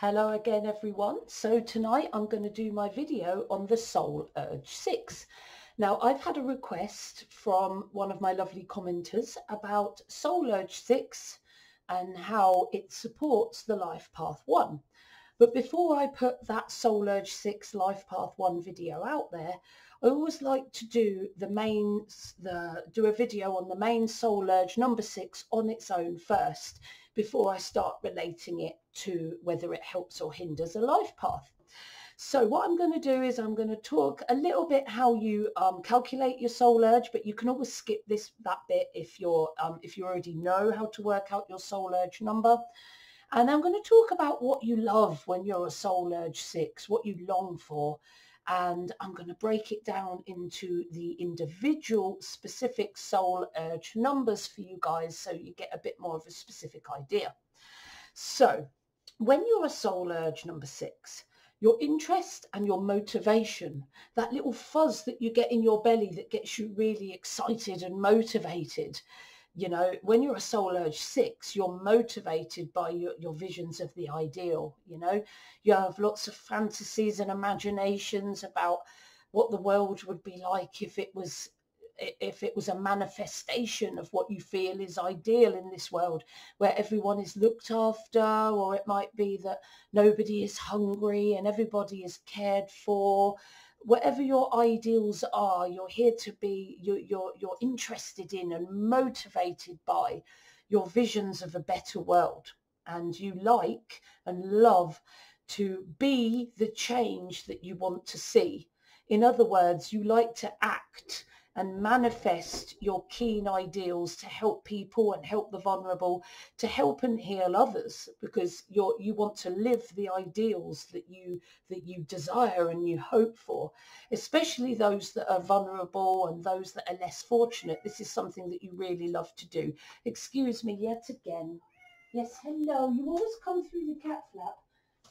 Hello again everyone. So tonight I'm going to do my video on the Soul Urge 6. Now I've had a request from one of my lovely commenters about Soul Urge 6 and how it supports the Life Path 1. But before I put that Soul Urge 6 Life Path 1 video out there, I always like to do the main, the do a video on the main Soul Urge number 6 on its own first before I start relating it to whether it helps or hinders a life path. So what I'm going to do is I'm going to talk a little bit how you um, calculate your soul urge, but you can always skip this that bit if you're um, if you already know how to work out your soul urge number. And I'm going to talk about what you love when you're a soul urge six, what you long for. And I'm going to break it down into the individual specific soul urge numbers for you guys so you get a bit more of a specific idea. So when you're a soul urge number six, your interest and your motivation, that little fuzz that you get in your belly that gets you really excited and motivated. You know, when you're a soul urge six, you're motivated by your, your visions of the ideal. You know, you have lots of fantasies and imaginations about what the world would be like if it was if it was a manifestation of what you feel is ideal in this world where everyone is looked after or it might be that nobody is hungry and everybody is cared for whatever your ideals are you're here to be you're, you're, you're interested in and motivated by your visions of a better world. And you like and love to be the change that you want to see. In other words you like to act and manifest your keen ideals to help people and help the vulnerable, to help and heal others because you're, you want to live the ideals that you, that you desire and you hope for, especially those that are vulnerable and those that are less fortunate. This is something that you really love to do. Excuse me yet again. Yes, hello. You always come through the cat flap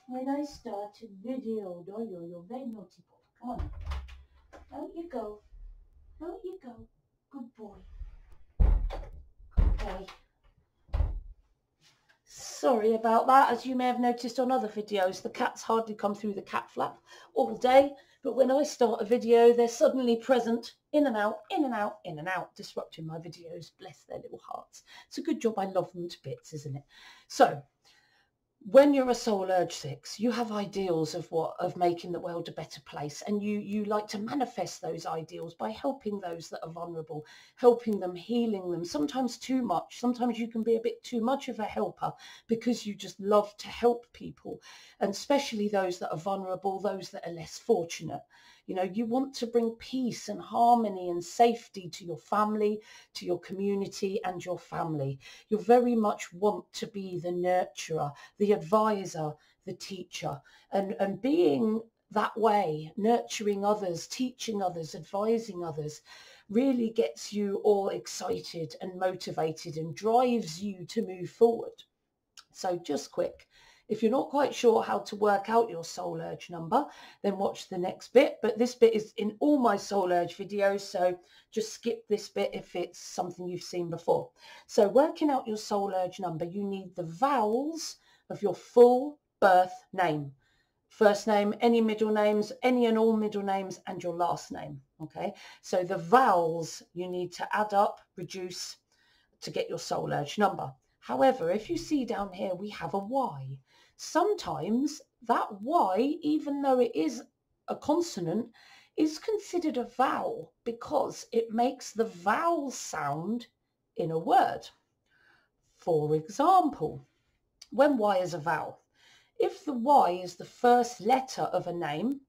when I start a video. Oh, you're, you're very naughty. Come on. Out you go. Out you go. Good boy. Good boy. Sorry about that. As you may have noticed on other videos, the cats hardly come through the cat flap all day. But when I start a video, they're suddenly present, in and out, in and out, in and out, disrupting my videos. Bless their little hearts. It's a good job I love them to bits, isn't it? So when you're a soul urge six you have ideals of what of making the world a better place and you you like to manifest those ideals by helping those that are vulnerable helping them healing them sometimes too much. Sometimes you can be a bit too much of a helper because you just love to help people and especially those that are vulnerable those that are less fortunate you know, you want to bring peace and harmony and safety to your family, to your community and your family. You very much want to be the nurturer, the advisor, the teacher and, and being that way, nurturing others, teaching others, advising others, really gets you all excited and motivated and drives you to move forward. So just quick, if you're not quite sure how to work out your soul urge number, then watch the next bit. But this bit is in all my soul urge videos, so just skip this bit if it's something you've seen before. So working out your soul urge number, you need the vowels of your full birth name. First name, any middle names, any and all middle names, and your last name. Okay, so the vowels you need to add up, reduce to get your soul urge number. However, if you see down here, we have a Y sometimes that Y, even though it is a consonant, is considered a vowel because it makes the vowel sound in a word. For example, when Y is a vowel, if the Y is the first letter of a name,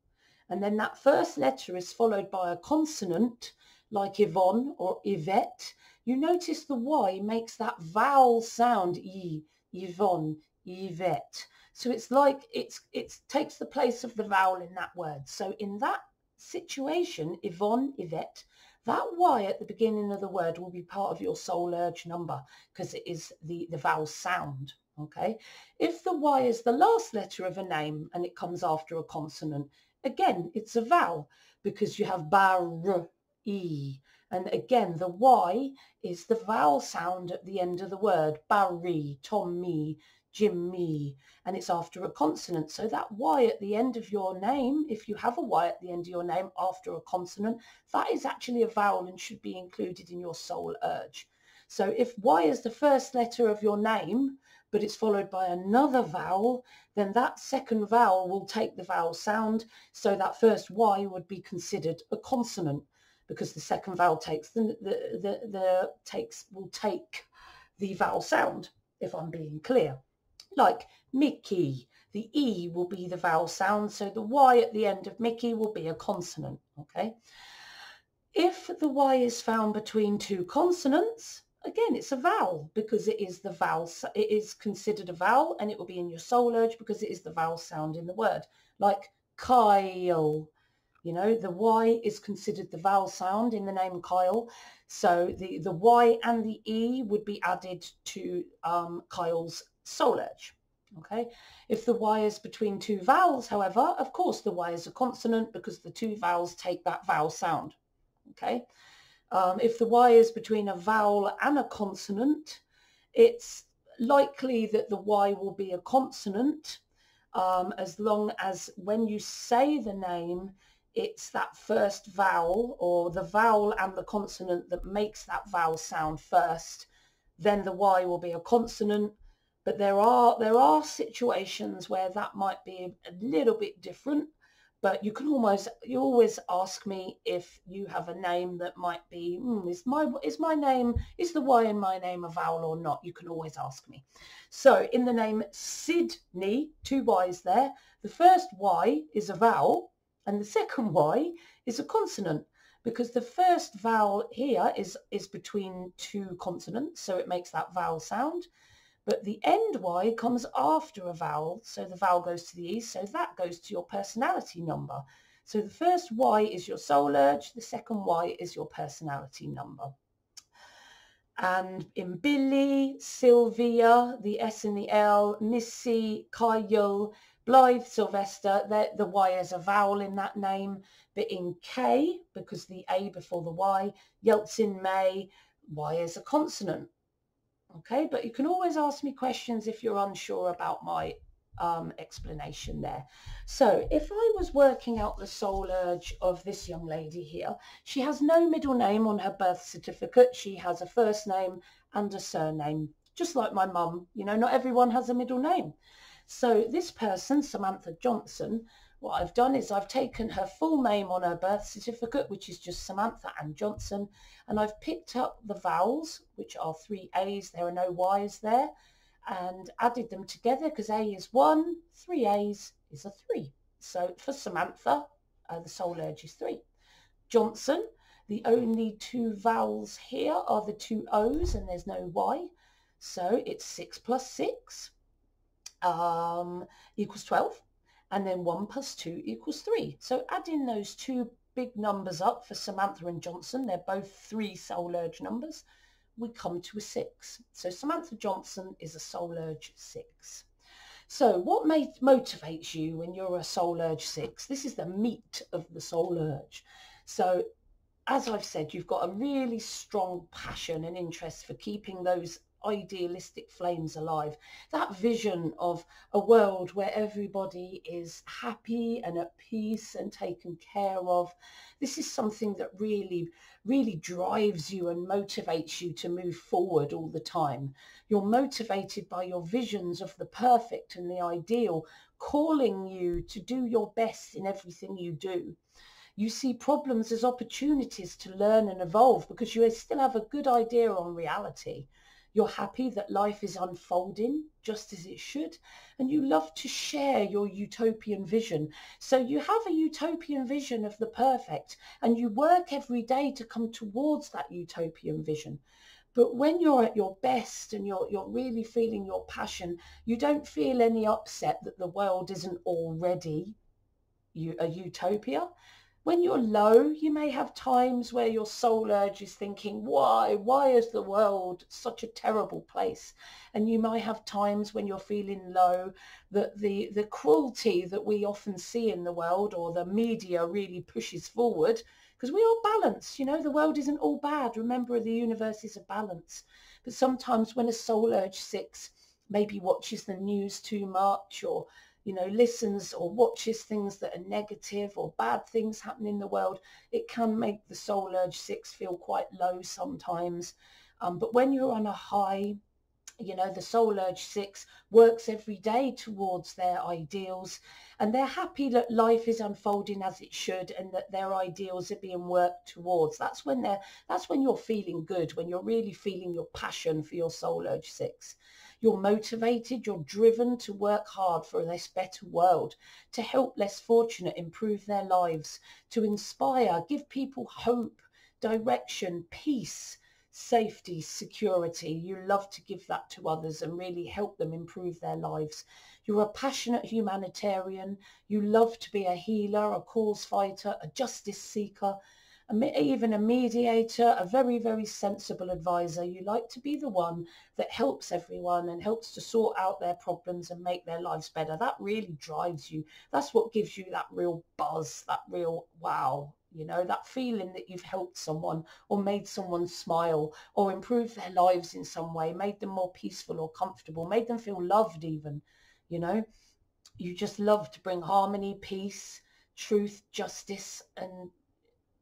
and then that first letter is followed by a consonant, like Yvonne or Yvette, you notice the Y makes that vowel sound, Y, Yvonne, Yvette. So it's like it's it takes the place of the vowel in that word. So in that situation, Yvonne, Yvette, that Y at the beginning of the word will be part of your soul urge number because it is the, the vowel sound. Okay. If the Y is the last letter of a name and it comes after a consonant, again, it's a vowel because you have bar, e. And again, the Y is the vowel sound at the end of the word. Barry, Tommy, Jimmy, and it's after a consonant. So that Y at the end of your name, if you have a Y at the end of your name after a consonant, that is actually a vowel and should be included in your soul urge. So if Y is the first letter of your name, but it's followed by another vowel, then that second vowel will take the vowel sound. So that first Y would be considered a consonant because the second vowel takes the, the, the, the takes will take the vowel sound, if I'm being clear like Mickey. The E will be the vowel sound, so the Y at the end of Mickey will be a consonant, okay? If the Y is found between two consonants, again, it's a vowel because it is the vowel, it is considered a vowel and it will be in your soul urge because it is the vowel sound in the word, like Kyle. You know, the Y is considered the vowel sound in the name Kyle. So the, the Y and the E would be added to um, Kyle's soul urge. Okay, if the Y is between two vowels, however, of course the Y is a consonant because the two vowels take that vowel sound. Okay, um, if the Y is between a vowel and a consonant, it's likely that the Y will be a consonant um, as long as when you say the name, it's that first vowel or the vowel and the consonant that makes that vowel sound first. Then the Y will be a consonant but there are there are situations where that might be a little bit different but you can almost you always ask me if you have a name that might be mm, is my is my name is the y in my name a vowel or not? You can always ask me. So in the name sydney two y's there the first y is a vowel and the second y is a consonant because the first vowel here is is between two consonants so it makes that vowel sound but the end Y comes after a vowel, so the vowel goes to the E, so that goes to your personality number. So the first Y is your soul urge, the second Y is your personality number. And in Billy, Sylvia, the S and the L, Missy, Kyle, Blythe, Sylvester, the, the Y is a vowel in that name. But in Kay, because the A before the Y, Yeltsin, May, Y is a consonant okay but you can always ask me questions if you're unsure about my um, explanation there. So if I was working out the soul urge of this young lady here she has no middle name on her birth certificate. She has a first name and a surname just like my mum. You know not everyone has a middle name. So this person Samantha Johnson what I've done is I've taken her full name on her birth certificate, which is just Samantha Ann Johnson, and I've picked up the vowels, which are three A's, there are no Y's there, and added them together because A is one, three A's is a three. So for Samantha, uh, the soul urge is three. Johnson, the only two vowels here are the two O's and there's no Y. So it's 6 plus 6 um, equals 12 and then 1 plus 2 equals 3. So adding those two big numbers up for Samantha and Johnson, they're both three soul urge numbers, we come to a 6. So Samantha Johnson is a soul urge 6. So what motivates you when you're a soul urge 6? This is the meat of the soul urge. So as I've said, you've got a really strong passion and interest for keeping those idealistic flames alive. That vision of a world where everybody is happy and at peace and taken care of. This is something that really, really drives you and motivates you to move forward all the time. You're motivated by your visions of the perfect and the ideal, calling you to do your best in everything you do. You see problems as opportunities to learn and evolve because you still have a good idea on reality. You're happy that life is unfolding just as it should, and you love to share your utopian vision. So you have a utopian vision of the perfect, and you work every day to come towards that utopian vision. But when you're at your best and you're, you're really feeling your passion, you don't feel any upset that the world isn't already a utopia. When you're low, you may have times where your soul urge is thinking, why? Why is the world such a terrible place? And you might have times when you're feeling low that the, the cruelty that we often see in the world or the media really pushes forward because we are balanced. You know, the world isn't all bad. Remember, the universe is a balance. But sometimes when a soul urge six maybe watches the news too much or you know, listens or watches things that are negative or bad things happen in the world, it can make the soul urge six feel quite low sometimes. Um, but when you're on a high, you know, the soul urge six works every day towards their ideals and they're happy that life is unfolding as it should and that their ideals are being worked towards. That's when they're, that's when you're feeling good, when you're really feeling your passion for your soul urge six. You're motivated, you're driven to work hard for this better world, to help less fortunate improve their lives, to inspire, give people hope, direction, peace, safety, security. You love to give that to others and really help them improve their lives. You're a passionate humanitarian. You love to be a healer, a cause fighter, a justice seeker, even a mediator, a very, very sensible advisor. You like to be the one that helps everyone and helps to sort out their problems and make their lives better. That really drives you. That's what gives you that real buzz, that real wow, you know, that feeling that you've helped someone or made someone smile or improved their lives in some way, made them more peaceful or comfortable, made them feel loved even, you know. You just love to bring harmony, peace, truth, justice and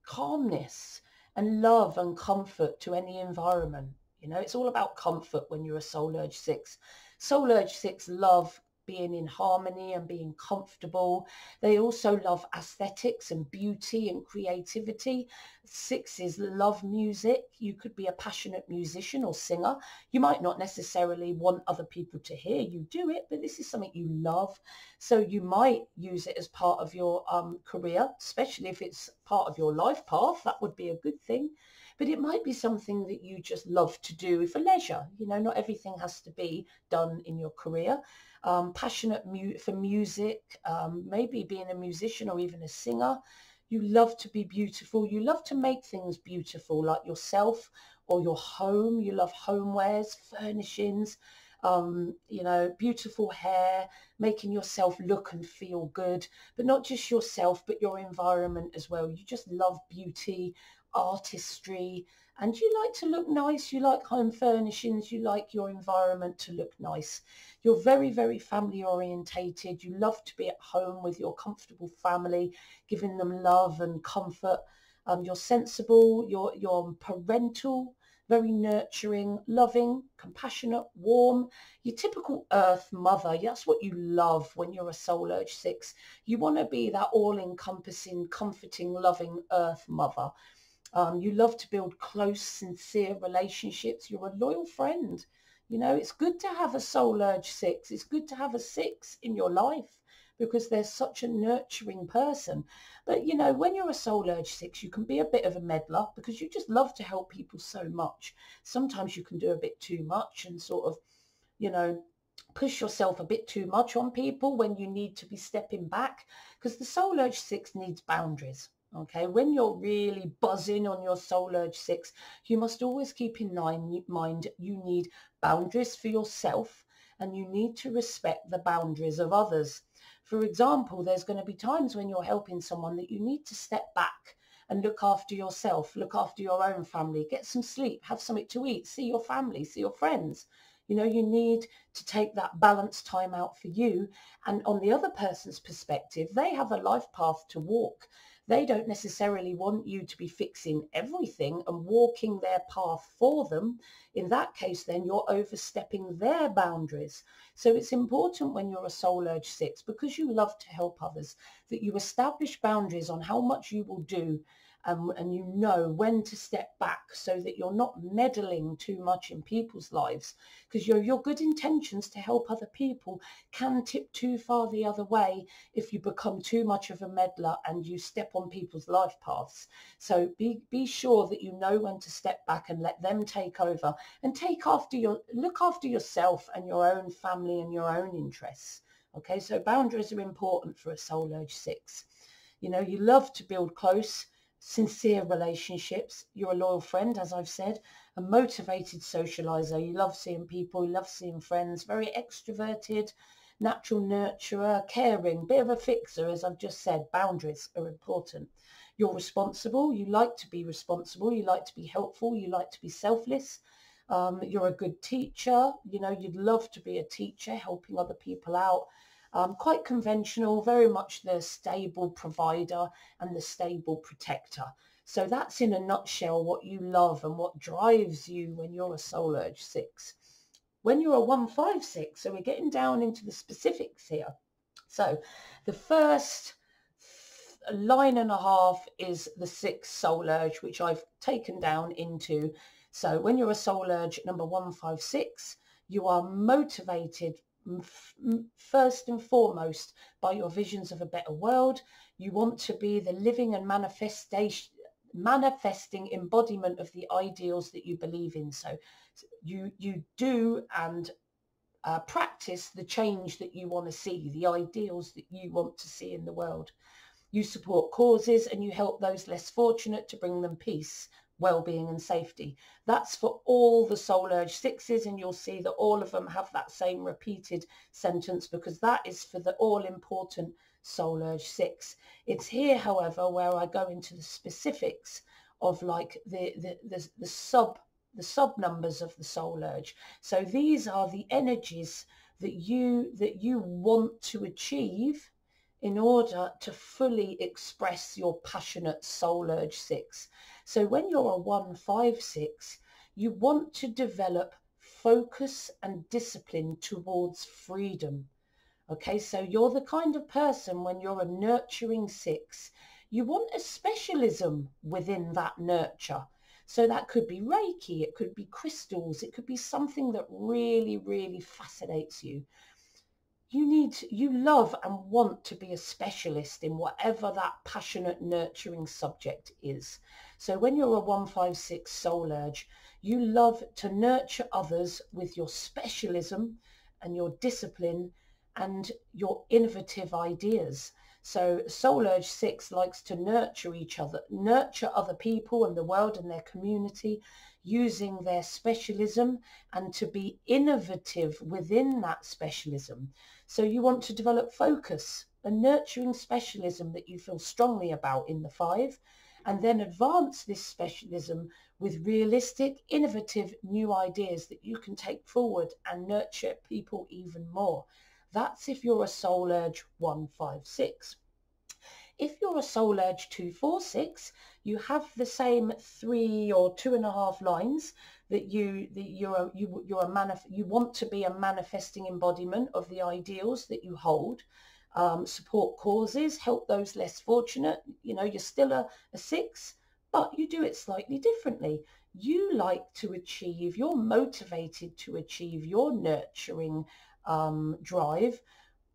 calmness and love and comfort to any environment. You know, it's all about comfort when you're a Soul Urge 6. Soul Urge 6 love being in harmony and being comfortable. They also love aesthetics and beauty and creativity. Sixes love music. You could be a passionate musician or singer. You might not necessarily want other people to hear you do it, but this is something you love. So you might use it as part of your um, career, especially if it's part of your life path. That would be a good thing but it might be something that you just love to do for leisure. You know, not everything has to be done in your career um, passionate mu- for music, um, maybe being a musician or even a singer. You love to be beautiful. You love to make things beautiful, like yourself or your home. You love homewares, furnishings, um, you know, beautiful hair, making yourself look and feel good, but not just yourself, but your environment as well. You just love beauty, artistry, and you like to look nice, you like home furnishings, you like your environment to look nice. You're very, very family orientated. You love to be at home with your comfortable family, giving them love and comfort. Um, you're sensible, you're, you're parental, very nurturing, loving, compassionate, warm. Your typical earth mother, that's what you love when you're a soul urge six. You want to be that all-encompassing, comforting, loving earth mother. Um, you love to build close, sincere relationships. You're a loyal friend. You know, it's good to have a soul urge six. It's good to have a six in your life because they're such a nurturing person. But, you know, when you're a soul urge six, you can be a bit of a meddler because you just love to help people so much. Sometimes you can do a bit too much and sort of, you know, push yourself a bit too much on people when you need to be stepping back because the soul urge six needs boundaries. Okay, when you're really buzzing on your soul urge six, you must always keep in mind you need boundaries for yourself and you need to respect the boundaries of others. For example, there's going to be times when you're helping someone that you need to step back and look after yourself, look after your own family, get some sleep, have something to eat, see your family, see your friends. You know, you need to take that balanced time out for you. And on the other person's perspective, they have a life path to walk. They don't necessarily want you to be fixing everything and walking their path for them. In that case, then you're overstepping their boundaries. So it's important when you're a soul urge six, because you love to help others, that you establish boundaries on how much you will do um, and you know when to step back so that you're not meddling too much in people's lives because your, your good intentions to help other people can tip too far the other way if you become too much of a meddler and you step on people's life paths. So be, be sure that you know when to step back and let them take over and take after your, look after yourself and your own family and your own interests. Okay, so boundaries are important for a soul urge six. You know, you love to build close, sincere relationships. You're a loyal friend, as I've said, a motivated socializer. You love seeing people, you love seeing friends, very extroverted, natural nurturer, caring, bit of a fixer, as I've just said. Boundaries are important. You're responsible. You like to be responsible. You like to be helpful. You like to be selfless. Um, you're a good teacher. You know, you'd love to be a teacher, helping other people out. Um, quite conventional, very much the stable provider and the stable protector. So that's in a nutshell what you love and what drives you when you're a soul urge six. When you're a 156, so we're getting down into the specifics here. So the first line and a half is the six soul urge, which I've taken down into. So when you're a soul urge number 156, you are motivated first and foremost by your visions of a better world. You want to be the living and manifestation manifesting embodiment of the ideals that you believe in. So you you do and uh, practice the change that you want to see, the ideals that you want to see in the world. You support causes and you help those less fortunate to bring them peace, well-being and safety. That's for all the soul urge sixes and you'll see that all of them have that same repeated sentence because that is for the all-important soul urge six. It's here, however, where I go into the specifics of like the, the, the, the sub the sub numbers of the soul urge. So these are the energies that you that you want to achieve in order to fully express your passionate soul urge six. So when you're a 156, you want to develop focus and discipline towards freedom. Okay, so you're the kind of person when you're a nurturing six, you want a specialism within that nurture. So that could be Reiki, it could be crystals, it could be something that really, really fascinates you. You need, you love and want to be a specialist in whatever that passionate, nurturing subject is. So when you're a 156 soul urge, you love to nurture others with your specialism and your discipline and your innovative ideas. So Soul Urge 6 likes to nurture each other, nurture other people and the world and their community using their specialism and to be innovative within that specialism. So you want to develop focus, a nurturing specialism that you feel strongly about in the five, and then advance this specialism with realistic, innovative new ideas that you can take forward and nurture people even more. That's if you're a soul urge 156. If you're a soul urge 246, you have the same three or two and a half lines that you that you're a, you you're a manif- you want to be a manifesting embodiment of the ideals that you hold. Um, support causes, help those less fortunate. You know, you're still a, a six, but you do it slightly differently. You like to achieve, you're motivated to achieve your nurturing um, drive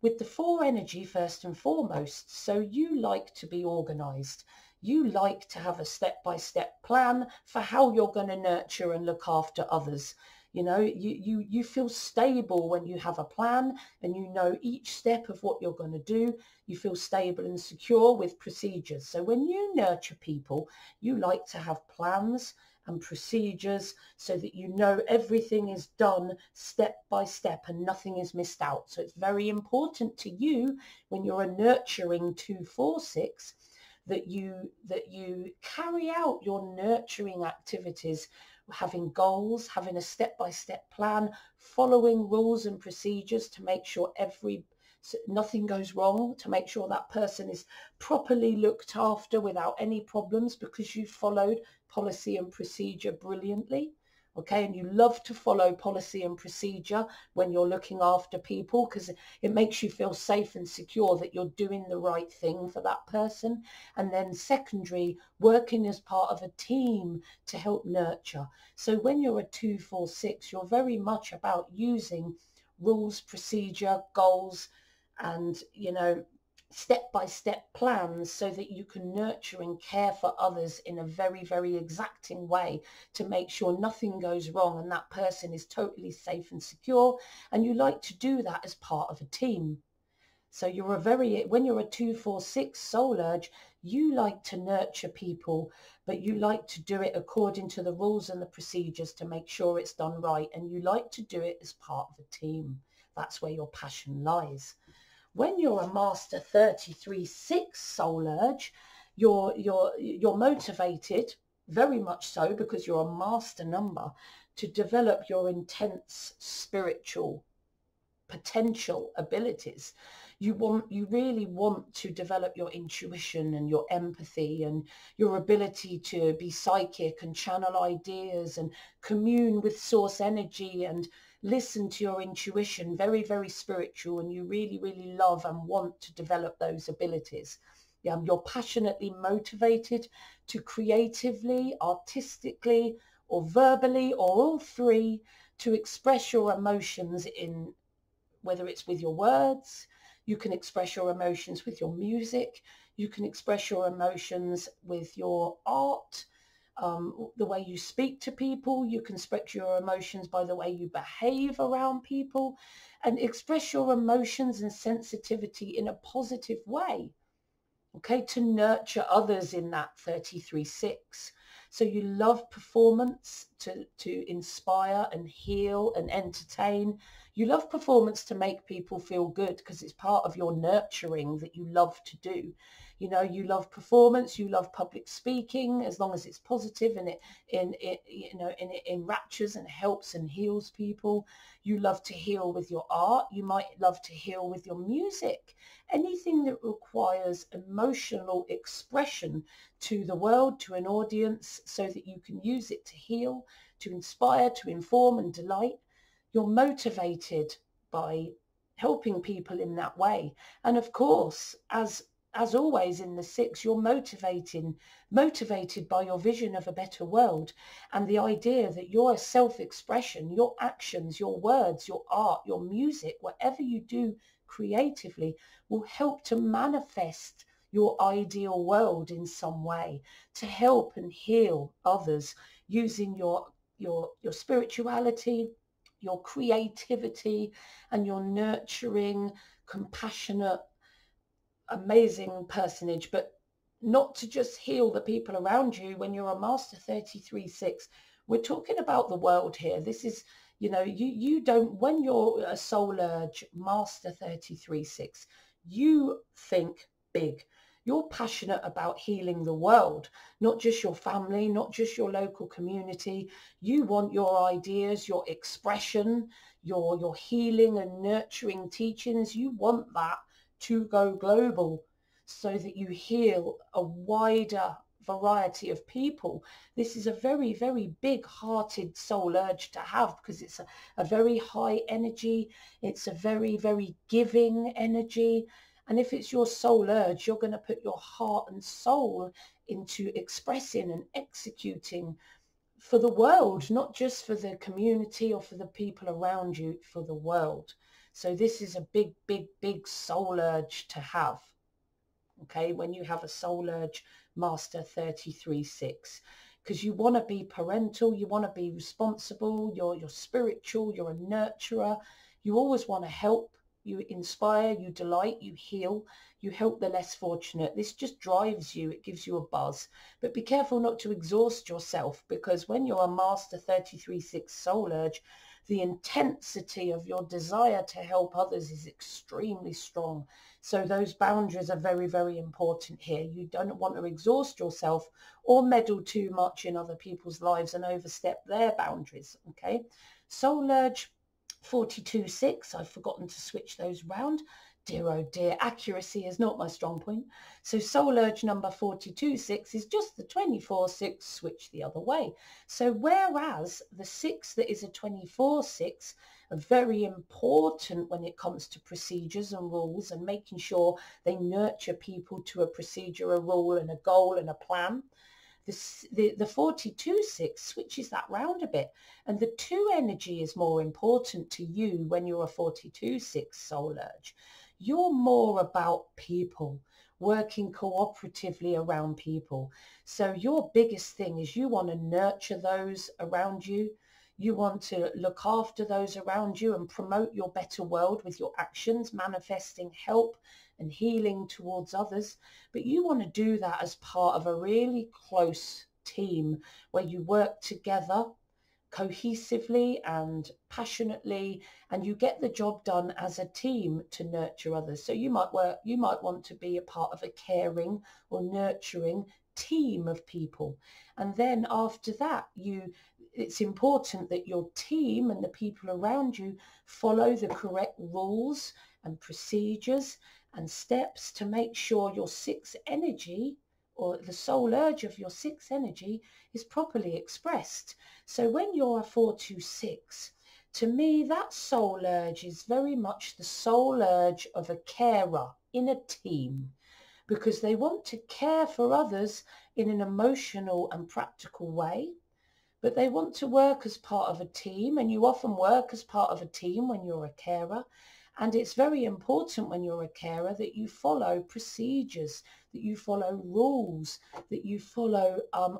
with the four energy first and foremost. So you like to be organized. You like to have a step-by-step plan for how you're going to nurture and look after others. You know, you, you, you feel stable when you have a plan and you know each step of what you're going to do. You feel stable and secure with procedures. So when you nurture people, you like to have plans and procedures so that you know everything is done step by step and nothing is missed out. So it's very important to you when you're a nurturing 246 that you that you carry out your nurturing activities having goals, having a step-by-step plan, following rules and procedures to make sure every nothing goes wrong to make sure that person is properly looked after without any problems because you followed policy and procedure brilliantly okay? And you love to follow policy and procedure when you're looking after people because it makes you feel safe and secure that you're doing the right thing for that person. And then secondary working as part of a team to help nurture. So when you're a 246 you're very much about using rules procedure goals and, you know, step-by-step plans so that you can nurture and care for others in a very, very exacting way to make sure nothing goes wrong and that person is totally safe and secure. And you like to do that as part of a team. So you're a very, when you're a 246 soul urge, you like to nurture people, but you like to do it according to the rules and the procedures to make sure it's done right. And you like to do it as part of a team. That's where your passion lies. When you're a master 33-6 soul urge, you're, you're, you're motivated, very much so, because you're a master number, to develop your intense spiritual potential abilities. You want you really want to develop your intuition and your empathy and your ability to be psychic and channel ideas and commune with source energy and listen to your intuition very very spiritual and you really really love and want to develop those abilities. You're passionately motivated to creatively artistically or verbally or all three to express your emotions in whether it's with your words, you can express your emotions with your music, you can express your emotions with your art, um, the way you speak to people, you can express your emotions by the way you behave around people and express your emotions and sensitivity in a positive way. Okay, to nurture others in that 33-6. So you love performance to, to inspire and heal and entertain. You love performance to make people feel good because it's part of your nurturing that you love to do. You know, you love performance, you love public speaking as long as it's positive and it in it you know and it enraptures and helps and heals people. You love to heal with your art. You might love to heal with your music. Anything that requires emotional expression to the world, to an audience, so that you can use it to heal, to inspire, to inform and delight. You're motivated by helping people in that way. And of course, as as always in the six, you're motivating, motivated by your vision of a better world and the idea that your self-expression, your actions, your words, your art, your music, whatever you do creatively will help to manifest your ideal world in some way to help and heal others using your your your spirituality your creativity and your nurturing compassionate amazing personage, but not to just heal the people around you when you're a master 33-6. We're talking about the world here. This is, you know, you, you don't, when you're a soul urge master 33-6, you think big. You're passionate about healing the world, not just your family, not just your local community. You want your ideas, your expression, your, your healing and nurturing teachings. You want that to go global so that you heal a wider variety of people. This is a very, very big-hearted soul urge to have because it's a, a very high energy. It's a very, very giving energy. And if it's your soul urge, you're going to put your heart and soul into expressing and executing for the world, not just for the community or for the people around you, for the world. So this is a big, big, big soul urge to have. Okay, when you have a soul urge master 33-6 because you want to be parental, you want to be responsible, you're, you're spiritual, you're a nurturer, you always want to help, you inspire, you delight, you heal, you help the less fortunate. This just drives you, it gives you a buzz. But be careful not to exhaust yourself because when you're a master 33-6 soul urge, the intensity of your desire to help others is extremely strong. So those boundaries are very, very important here. You don't want to exhaust yourself or meddle too much in other people's lives and overstep their boundaries. Okay. Soul Urge 42.6, I've forgotten to switch those round. Dear oh dear, accuracy is not my strong point. So soul urge number 42.6 is just the 24.6 switch the other way. So whereas the 6 that is a 24.6 are very important when it comes to procedures and rules and making sure they nurture people to a procedure, a rule and a goal and a plan. The, the, the 42.6 switches that round a bit and the 2 energy is more important to you when you're a 42.6 soul urge you're more about people, working cooperatively around people. So your biggest thing is you want to nurture those around you. You want to look after those around you and promote your better world with your actions, manifesting help and healing towards others. But you want to do that as part of a really close team where you work together cohesively and passionately and you get the job done as a team to nurture others so you might work you might want to be a part of a caring or nurturing team of people and then after that you it's important that your team and the people around you follow the correct rules and procedures and steps to make sure your six energy or the soul urge of your six energy is properly expressed. So when you're a 426, to me that soul urge is very much the soul urge of a carer in a team because they want to care for others in an emotional and practical way but they want to work as part of a team and you often work as part of a team when you're a carer and it's very important when you're a carer that you follow procedures, that you follow rules, that you follow um,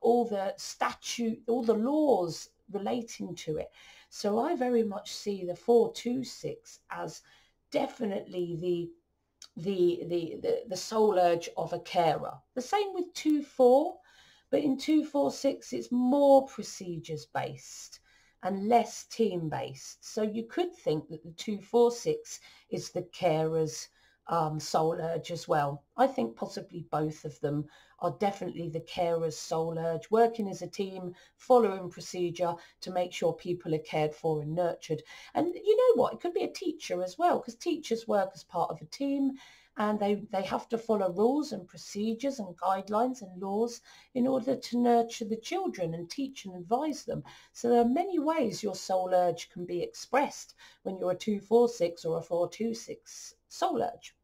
all the statute, all the laws relating to it. So I very much see the 426 as definitely the the, the, the, the soul urge of a carer. The same with 2-4, but in 246 it's more procedures based and less team based. So you could think that the 246 is the carer's um, soul urge as well. I think possibly both of them are definitely the carer's soul urge, working as a team, following procedure to make sure people are cared for and nurtured. And you know what? It could be a teacher as well, because teachers work as part of a team and they, they have to follow rules and procedures and guidelines and laws in order to nurture the children and teach and advise them. So there are many ways your soul urge can be expressed when you're a 246 or a 426 soul urge.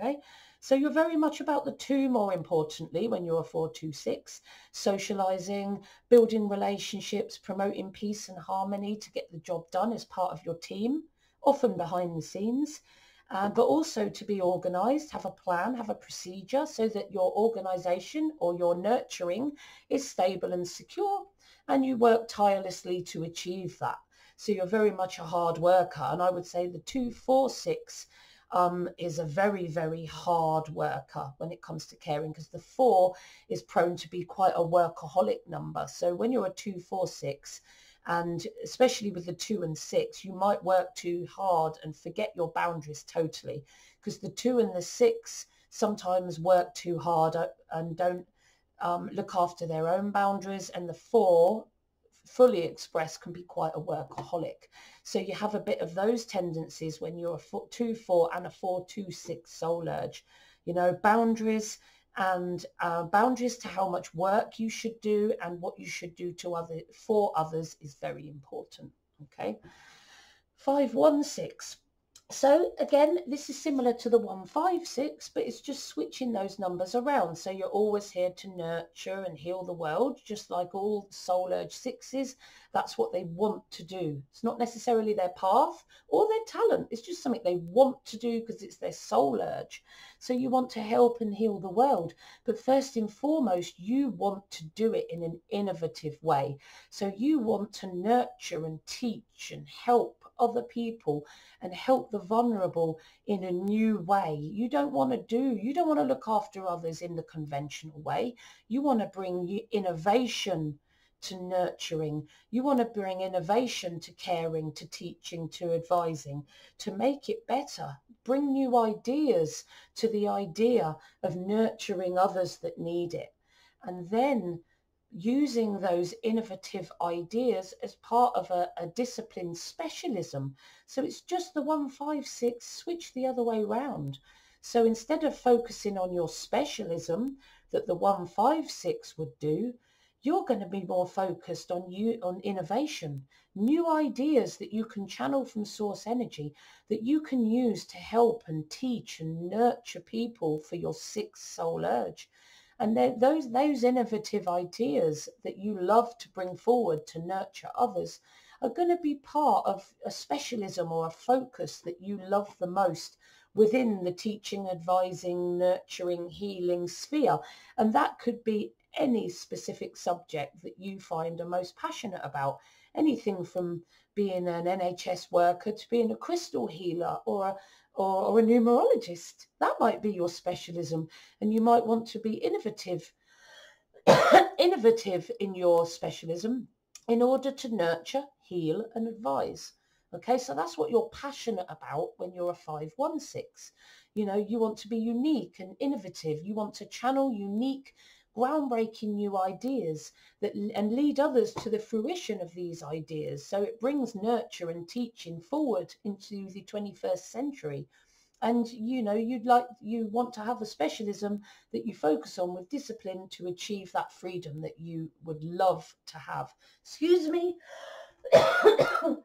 Okay, so you're very much about the two more importantly when you're a 426, socializing, building relationships, promoting peace and harmony to get the job done as part of your team, often behind the scenes uh, but also to be organized, have a plan, have a procedure so that your organization or your nurturing is stable and secure and you work tirelessly to achieve that. So you're very much a hard worker. And I would say the 246 um, is a very, very hard worker when it comes to caring because the four is prone to be quite a workaholic number. So when you're a 246, and especially with the two and six, you might work too hard and forget your boundaries totally because the two and the six sometimes work too hard uh, and don't um, look after their own boundaries and the four fully expressed can be quite a workaholic. So you have a bit of those tendencies when you're a 2-4 and a 4-2-6 soul urge. You know, boundaries and uh, boundaries to how much work you should do and what you should do to other for others is very important. Okay. 516. So again, this is similar to the 156, but it's just switching those numbers around. So you're always here to nurture and heal the world, just like all soul urge sixes. That's what they want to do. It's not necessarily their path or their talent. It's just something they want to do because it's their soul urge. So you want to help and heal the world. But first and foremost, you want to do it in an innovative way. So you want to nurture and teach and help other people and help the vulnerable in a new way. You don't want to do, you don't want to look after others in the conventional way. You want to bring innovation to nurturing. You want to bring innovation to caring, to teaching, to advising, to make it better. Bring new ideas to the idea of nurturing others that need it. And then using those innovative ideas as part of a, a discipline specialism. So it's just the 156 switch the other way round. So instead of focusing on your specialism that the 156 would do, you're going to be more focused on you on innovation, new ideas that you can channel from source energy that you can use to help and teach and nurture people for your sixth soul urge. And those, those innovative ideas that you love to bring forward to nurture others are going to be part of a specialism or a focus that you love the most within the teaching, advising, nurturing, healing sphere. And that could be any specific subject that you find are most passionate about. Anything from being an NHS worker to being a crystal healer or a, or, a numerologist. That might be your specialism and you might want to be innovative, innovative in your specialism in order to nurture, heal and advise. Okay, so that's what you're passionate about when you're a 516. You know, you want to be unique and innovative. You want to channel unique groundbreaking new ideas that and lead others to the fruition of these ideas. So it brings nurture and teaching forward into the 21st century. And you know, you'd like you want to have a specialism that you focus on with discipline to achieve that freedom that you would love to have. Excuse me.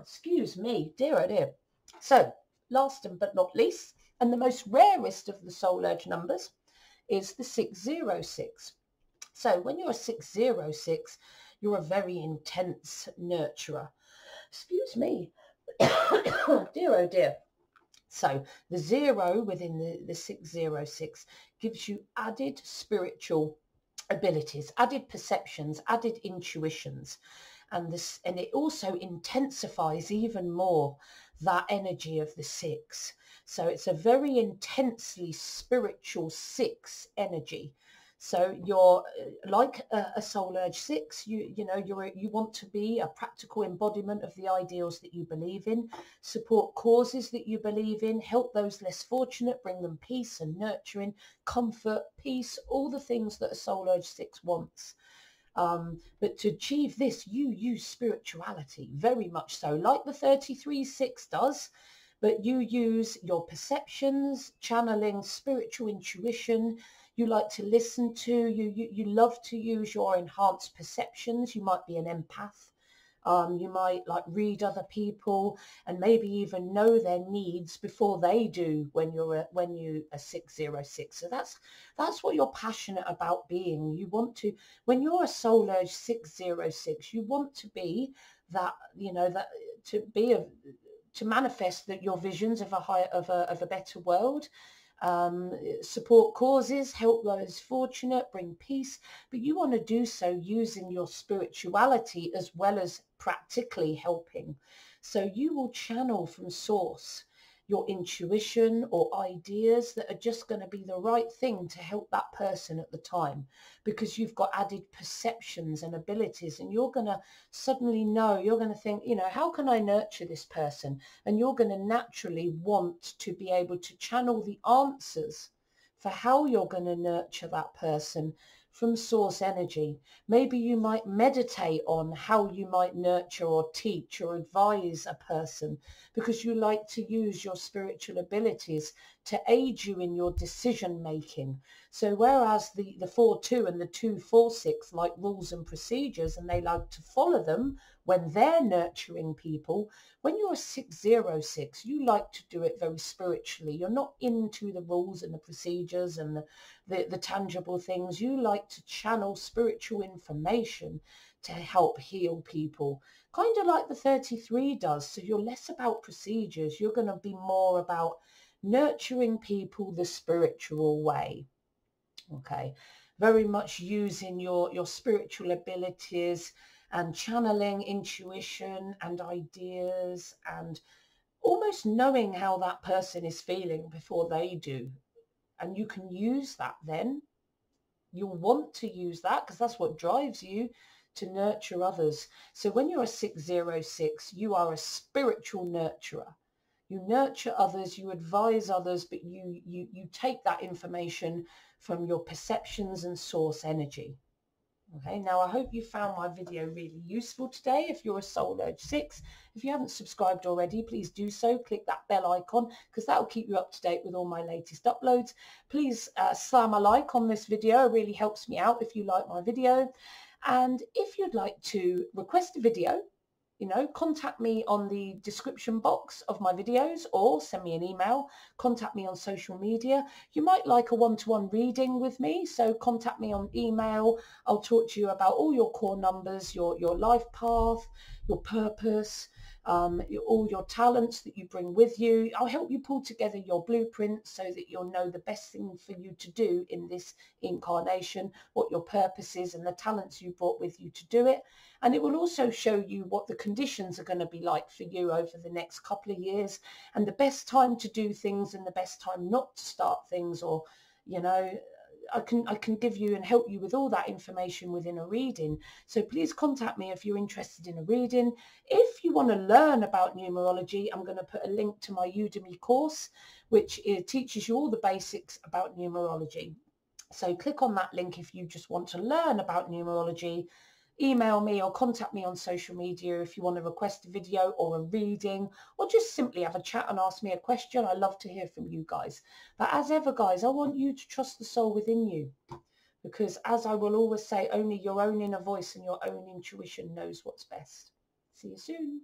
Excuse me, dear oh dear. So, last but not least, and the most rarest of the soul urge numbers is the 606. So when you're a 606, you're a very intense nurturer. Excuse me. dear, oh dear. So the zero within the, the 606 gives you added spiritual abilities, added perceptions, added intuitions. And this and it also intensifies even more that energy of the six. So it's a very intensely spiritual six energy. So you're uh, like a, a, soul urge six. You you know you're you want to be a practical embodiment of the ideals that you believe in, support causes that you believe in, help those less fortunate, bring them peace and nurturing, comfort, peace, all the things that a soul urge six wants. Um, but to achieve this, you use spirituality very much so, like the 33-6 does, but you use your perceptions, channeling spiritual intuition. You like to listen to, you, you, you love to use your enhanced perceptions. You might be an empath. Um, you might like read other people and maybe even know their needs before they do when you're a, when you are 606. So that's that's what you're passionate about being. You want to when you're a soul urge 606, you want to be that you know that to be a to manifest that your visions of a higher of a of a better world um, support causes, help those fortunate, bring peace, but you want to do so using your spirituality as well as practically helping. So you will channel from source your intuition or ideas that are just going to be the right thing to help that person at the time because you've got added perceptions and abilities and you're going to suddenly know you're going to think you know how can i nurture this person? And you're going to naturally want to be able to channel the answers for how you're going to nurture that person from source energy. Maybe you might meditate on how you might nurture or teach or advise a person because you like to use your spiritual abilities to aid you in your decision making. So whereas the, the 4-2 and the 2-4-6 like rules and procedures and they like to follow them when they're nurturing people, when you're a 606, you like to do it very spiritually. You're not into the rules and the procedures and the, the, the tangible things. You like to channel spiritual information to help heal people, kind of like the 33 does. So you're less about procedures. You're going to be more about nurturing people the spiritual way. Okay, very much using your, your spiritual abilities and channeling intuition and ideas and almost knowing how that person is feeling before they do. And you can use that then. You'll want to use that because that's what drives you to nurture others. So when you're a 606, you are a spiritual nurturer. You nurture others, you advise others, but you, you, you take that information from your perceptions and source energy. Okay, now I hope you found my video really useful today. If you're a Soul Urge 6, if you haven't subscribed already, please do so. Click that bell icon because that will keep you up to date with all my latest uploads. Please uh, slam a like on this video. It really helps me out if you like my video. And if you'd like to request a video you know, contact me on the description box of my videos or send me an email, contact me on social media. You might like a one-to-one reading with me, so contact me on email. I'll talk to you about all your core numbers, your, your life path, your purpose, um, all your talents that you bring with you. I'll help you pull together your blueprint so that you'll know the best thing for you to do in this incarnation, what your purpose is and the talents you brought with you to do it. And it will also show you what the conditions are going to be like for you over the next couple of years and the best time to do things and the best time not to start things or, you know, I can I can give you and help you with all that information within a reading. So please contact me if you're interested in a reading. If you want to learn about numerology, I'm going to put a link to my Udemy course, which eh, teaches you all the basics about numerology. So click on that link if you just want to learn about numerology. Email me or contact me on social media if you want to request a video or a reading or just simply have a chat and ask me a question. I love to hear from you guys. But as ever, guys, I want you to trust the soul within you because as I will always say, only your own inner voice and your own intuition knows what's best. See you soon.